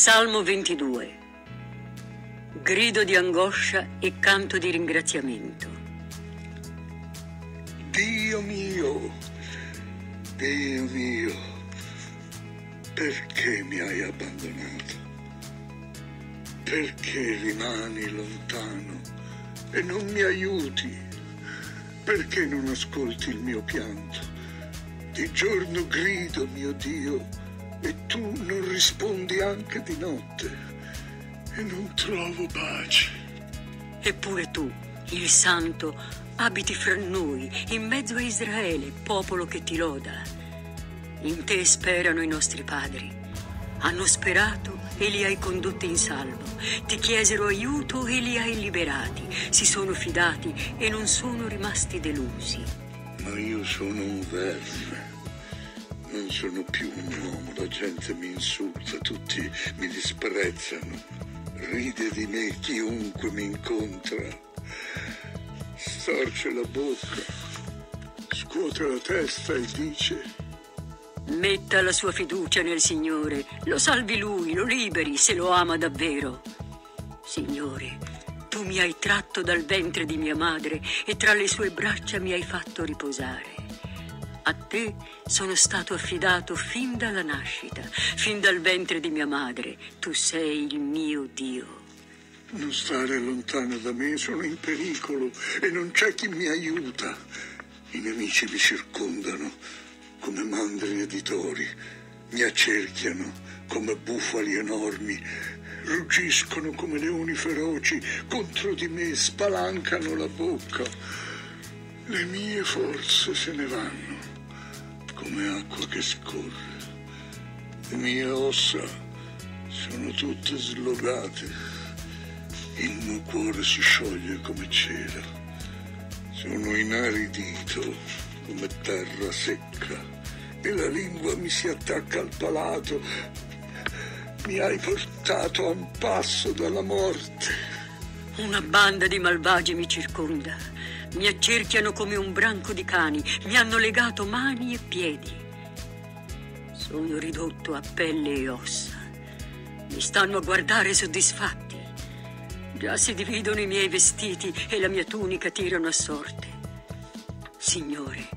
Salmo 22. Grido di angoscia e canto di ringraziamento. Dio mio, Dio mio, perché mi hai abbandonato? Perché rimani lontano e non mi aiuti? Perché non ascolti il mio pianto? Di giorno grido, mio Dio, e tu non rispondi anche di notte e non trovo pace. Eppure tu, il Santo, abiti fra noi, in mezzo a Israele, popolo che ti loda. In te sperano i nostri padri. Hanno sperato e li hai condotti in salvo. Ti chiesero aiuto e li hai liberati. Si sono fidati e non sono rimasti delusi. Ma io sono un verme non sono più un uomo, la gente mi insulta, tutti mi disprezzano. Ride di me chiunque mi incontra. Storce la bocca, scuote la testa e dice... Metta la sua fiducia nel Signore, lo salvi lui, lo liberi se lo ama davvero. Signore, tu mi hai tratto dal ventre di mia madre e tra le sue braccia mi hai fatto riposare. A te sono stato affidato fin dalla nascita, fin dal ventre di mia madre. Tu sei il mio Dio. Non stare lontano da me, sono in pericolo e non c'è chi mi aiuta. I nemici mi circondano come mandri editori, mi accerchiano come bufali enormi, ruggiscono come leoni feroci, contro di me spalancano la bocca. Le mie forze se ne vanno come acqua che scorre. Le mie ossa sono tutte slogate. Il mio cuore si scioglie come cera. Sono inaridito come terra secca e la lingua mi si attacca al palato. Mi hai portato a un passo dalla morte. Una banda di malvagi mi circonda mi accerchiano come un branco di cani, mi hanno legato mani e piedi. Sono ridotto a pelle e ossa. Mi stanno a guardare soddisfatti. Già si dividono i miei vestiti e la mia tunica tirano a sorte. Signore,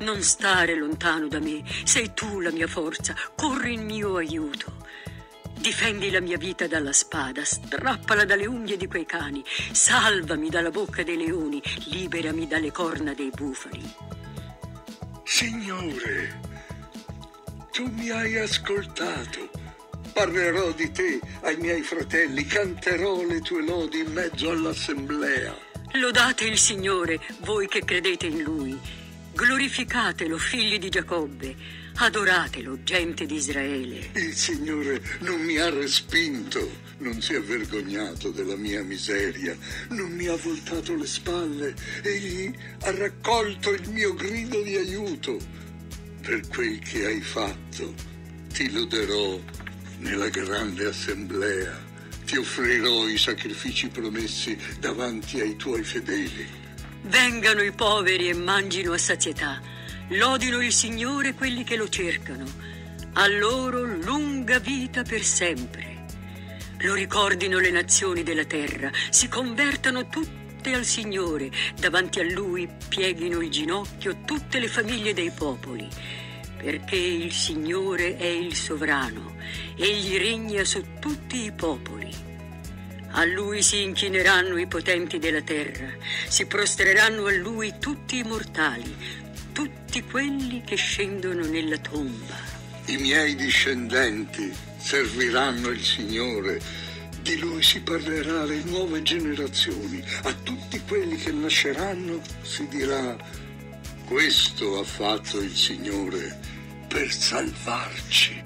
non stare lontano da me, sei tu la mia forza, corri in mio aiuto. Difendi la mia vita dalla spada, strappala dalle unghie di quei cani, salvami dalla bocca dei leoni, liberami dalle corna dei bufali. Signore, tu mi hai ascoltato. Parlerò di te ai miei fratelli, canterò le tue lodi in mezzo all'assemblea. Lodate il Signore, voi che credete in Lui. Glorificatelo, figli di Giacobbe. Adoratelo, gente di Israele. Il Signore non mi ha respinto, non si è vergognato della mia miseria, non mi ha voltato le spalle, egli ha raccolto il mio grido di aiuto. Per quel che hai fatto, ti loderò nella grande assemblea, ti offrirò i sacrifici promessi davanti ai tuoi fedeli. Vengano i poveri e mangino a sazietà Lodino il Signore quelli che lo cercano. A loro lunga vita per sempre. Lo ricordino le nazioni della terra, si convertano tutte al Signore, davanti a Lui pieghino il ginocchio tutte le famiglie dei popoli, perché il Signore è il sovrano, egli regna su tutti i popoli. A Lui si inchineranno i potenti della terra, si prostreranno a Lui tutti i mortali, tutti quelli che scendono nella tomba. I miei discendenti serviranno il Signore. Di lui si parlerà alle nuove generazioni. A tutti quelli che nasceranno si dirà, questo ha fatto il Signore per salvarci.